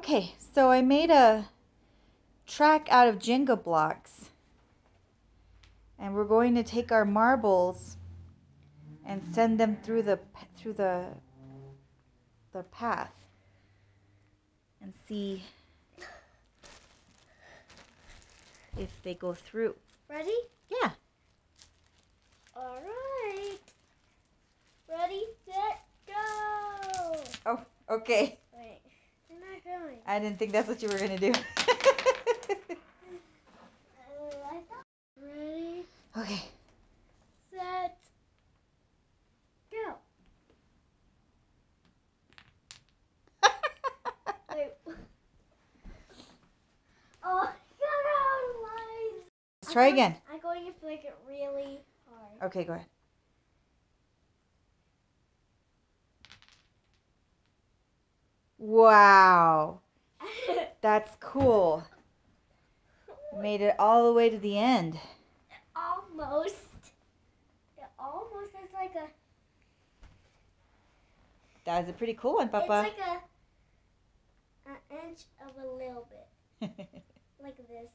Okay, so I made a track out of Jenga blocks. And we're going to take our marbles and send them through the through the the path and see if they go through. Ready? Yeah. All right. Ready, set, go. Oh, okay. Wait, you're not going. I didn't think that's what you were going to do. I thought. Ready, okay. set, go. Wait. Oh, I out of line. Let's try I'm going- again. I'm going to flick it really hard. Okay, go ahead. Wow. That's cool. Made it all the way to the end. almost. It almost is like a. That was a pretty cool one, Papa. It's like a an inch of a little bit, like this.